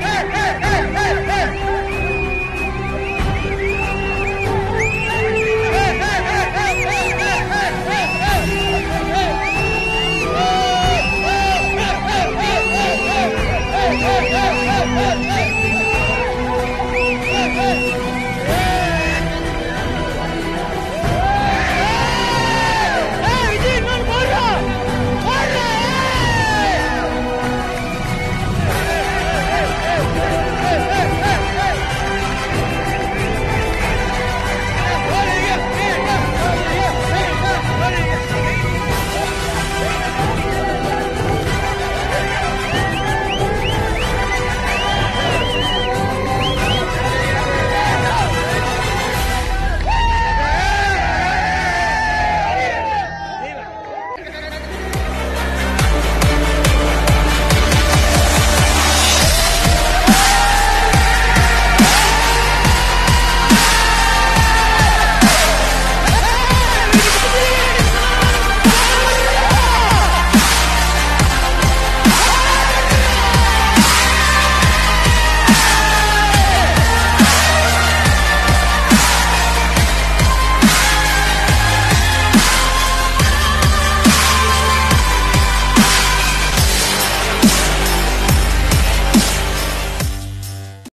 hey, hey, hey.